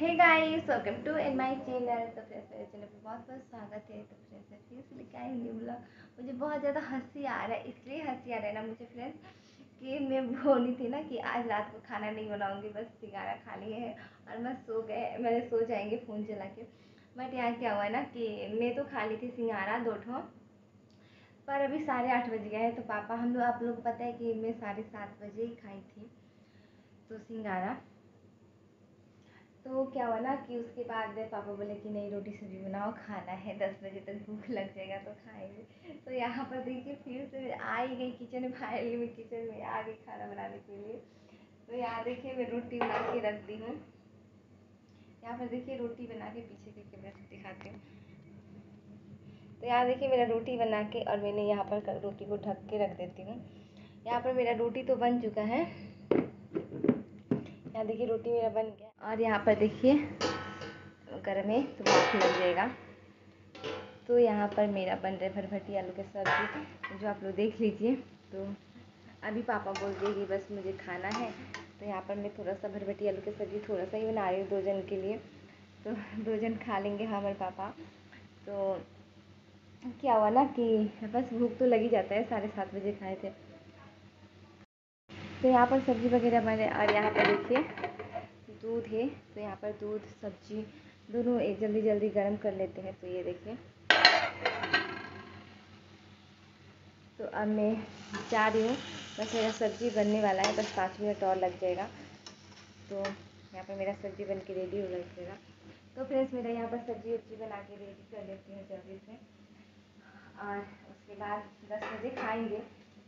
Hey guys welcome to in my channel तो friends मेरे channel पे बहुत बहुत स्वागत है। तो फ्रेंड्स मैं फिर से लेकर आई न्यू ब्लॉग मुझे बहुत ज़्यादा हँसी आ रहा है, इसलिए हँसी आ रहा है ना मुझे फ्रेंड्स कि मैं बोली थी ना कि आज रात को खाना नहीं बनाऊँगी, बस सिंगारा खा लिए है और बस सो गए, मैंने सो जाएँगे फ़ोन चला के। बट यहाँ क्या हुआ ना कि मैं तो खा ली थी सिंगारा दो ठो, पर अभी साढ़े आठ बज गए हैं। तो पापा, हम लोग, आप लोग पता है कि मैं साढ़े सात बजे ही खाई थी तो सिंगारा। तो क्या हुआ ना कि उसके बाद पापा बोले कि नहीं, रोटी सब्ज़ी बनाओ, खाना है, दस बजे तक भूख लग जाएगा तो खाएँगे। तो यहाँ पर देखिए फिर से आ ही गई किचन में फाइनली मैं किचन में आ गई खाना बनाने के लिए। तो यहाँ देखिए मैं रोटी बना के रख दी हूँ। यहाँ पर देखिए रोटी बना के पीछे के कैमरा से दिखाती हूँ। तो यहाँ देखिए मेरा रोटी बना के और मैंने यहाँ पर रोटी को ढक के रख देती हूँ। यहाँ पर मेरा रोटी तो बन चुका है। यहाँ देखिए रोटी मेरा बन गया। और यहाँ पर देखिए, गर्म है तो भाप लग जाएगा। तो यहाँ पर मेरा बन रहा है भरभटी आलू के सब्ज़ी, जो आप लोग देख लीजिए। तो अभी पापा बोल दिए कि बस मुझे खाना है तो यहाँ पर मैं थोड़ा सा भरभटी आलू की सब्ज़ी थोड़ा सा ही बना रही हूँ दो जन के लिए। तो दो जन खा लेंगे हमारे पापा। तो क्या हुआ ना कि बस भूख तो लगी जाता है, साढ़े सात बजे खाए थे। तो यहाँ पर सब्ज़ी वगैरह बने, और यहाँ पर देखिए दूध है तो यहाँ पर दूध, सब्ज़ी दोनों एक जल्दी जल्दी गर्म कर लेते हैं तो ये देखिए। तो अब मैं जा रही हूँ, बस मेरा सब्ज़ी बनने वाला है, बस पाँच मिनट और लग जाएगा। तो यहाँ पर मेरा सब्ज़ी बन के रेडी हो जाएगा। तो फ्रेंड्स मेरा यहाँ पर सब्ज़ी उब्जी बना के रेडी कर लेती हूँ जल्दी से। और उसके बाद दस बजे खाएँगे,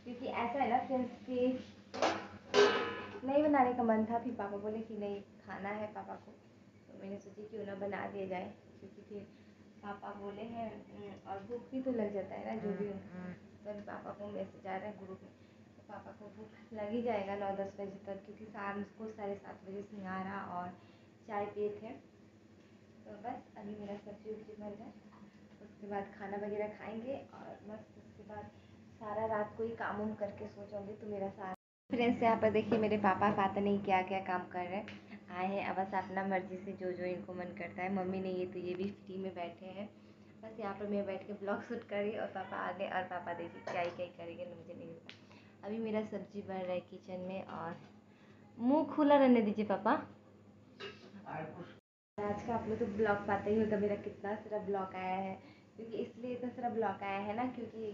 क्योंकि ऐसा है ना फ्रेंड्स कि नहीं बनाने का मन था फिर पापा बोले कि नहीं खाना है पापा को। तो मैंने सोची क्यों ना बना दिया जाए क्योंकि फिर पापा बोले हैं और भूख भी तो लग जाता है ना जो भी हो तो पापा को मैसेज आ रहा है ग्रुप में। तो पापा को भूख लग ही जाएगा नौ दस बजे तक क्योंकि शाम को साढ़े सात बजे सिंगारा और चाय पिए थे। तो बस अभी मेरा सब्ज़ी उब्जी बन है। उसके बाद खाना वगैरह खाएँगे और बस उसके बाद सारा रात को ही काम उम करके सो जाऊँगी तो मेरा सारा फ्रेंड्स यहाँ पर देखिए मेरे पापा पता नहीं क्या क्या काम कर रहे हैं। आए हैं अब बस अपना मर्ज़ी से जो जो इनको मन करता है। मम्मी नहीं है तो ये भी फ्री में बैठे हैं। बस यहाँ पर मैं बैठ के ब्लॉग शूट करी और पापा आ गए और पापा देखिए क्या ही क्या ही करेंगे मुझे नहीं पता। अभी मेरा सब्ज़ी बन रहा है किचन में और मुँह खुला रहने दीजिए पापा। आज का आप लोग तो ब्लॉग पाते ही होगा मेरा कितना सारा ब्लॉग आया है। क्योंकि इसलिए इतना सारा ब्लॉग आया है ना क्योंकि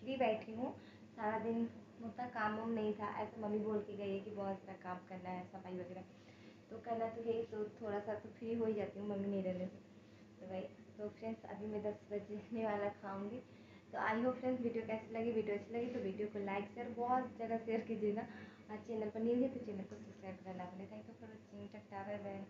फ्री बैठी हूँ सारा दिन उतना काम वाम नहीं था। ऐसे मम्मी बोल के गई है कि बहुत सारा काम करना है, सफ़ाई वगैरह। तो करना तो यही तो थोड़ा सा तो फ्री हो ही जाती हूँ मम्मी नहीं रहने से। तो भाई तो फ्रेंड्स अभी मैं दस बजने वाला खाऊँगी। तो आई होप फ्रेंड्स वीडियो कैसी लगी? वीडियो अच्छी लगी तो वीडियो को लाइक शेयर बहुत ज़्यादा शेयर कीजिएगा और चैनल पर नहीं है तो चैनल को सब्सक्राइब करना। बोले thank you for watching tata bye bye